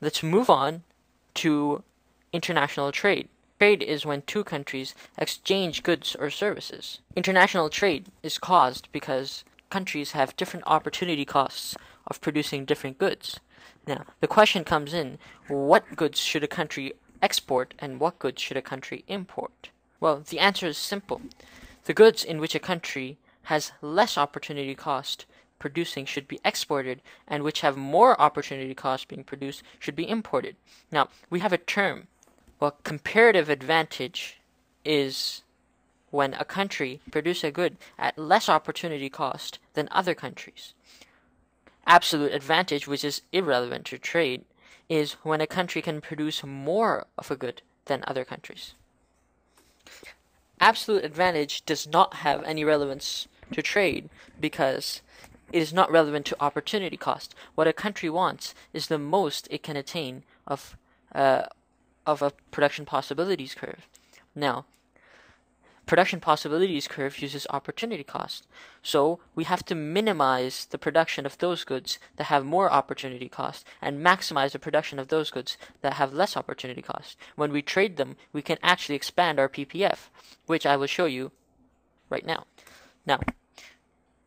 let's move on to international trade. Trade is when two countries exchange goods or services. International trade is caused because countries have different opportunity costs of producing different goods. Now, the question comes in what goods should a country export and what goods should a country import? Well, the answer is simple. The goods in which a country has less opportunity cost producing should be exported, and which have more opportunity cost being produced should be imported. Now, we have a term. Well, comparative advantage is when a country produces a good at less opportunity cost than other countries. Absolute advantage, which is irrelevant to trade, is when a country can produce more of a good than other countries. Absolute advantage does not have any relevance to trade because it is not relevant to opportunity cost. What a country wants is the most it can attain of uh, of a production possibilities curve. Now, production possibilities curve uses opportunity cost. So we have to minimize the production of those goods that have more opportunity cost and maximize the production of those goods that have less opportunity cost. When we trade them, we can actually expand our PPF, which I will show you right now. Now,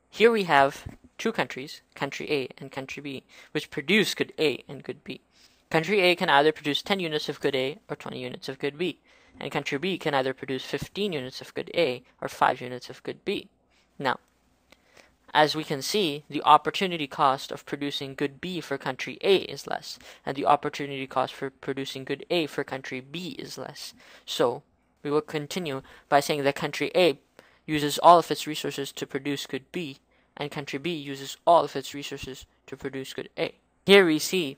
here we have two countries, country A and country B, which produce good A and good B. Country A can either produce 10 units of good A or 20 units of good B and country B can either produce 15 units of good A or 5 units of good B. Now, as we can see, the opportunity cost of producing good B for country A is less, and the opportunity cost for producing good A for country B is less. So, we will continue by saying that country A uses all of its resources to produce good B, and country B uses all of its resources to produce good A. Here we see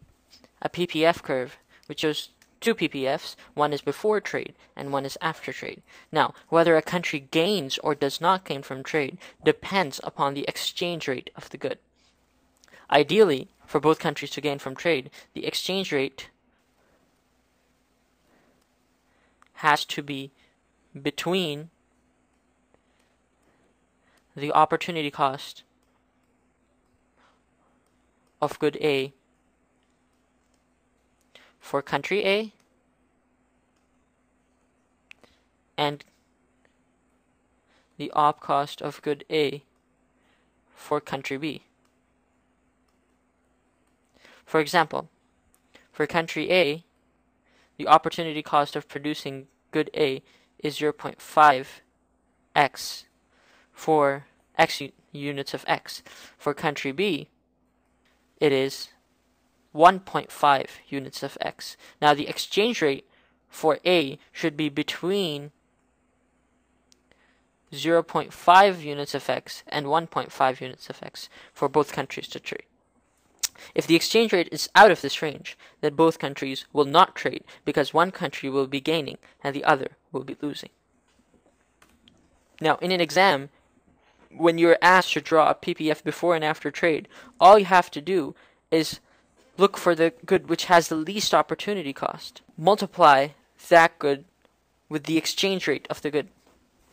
a PPF curve, which shows two PPFs, one is before trade and one is after trade. Now, whether a country gains or does not gain from trade depends upon the exchange rate of the good. Ideally, for both countries to gain from trade, the exchange rate has to be between the opportunity cost of good A for country A and the op cost of good A for country B. For example, for country A, the opportunity cost of producing good A is 0.5x for x units of x. For country B, it is 1.5 units of x. Now the exchange rate for A should be between 0.5 units of x and 1.5 units of x for both countries to trade. If the exchange rate is out of this range, then both countries will not trade because one country will be gaining and the other will be losing. Now, in an exam, when you're asked to draw a PPF before and after trade, all you have to do is look for the good which has the least opportunity cost. Multiply that good with the exchange rate of the good.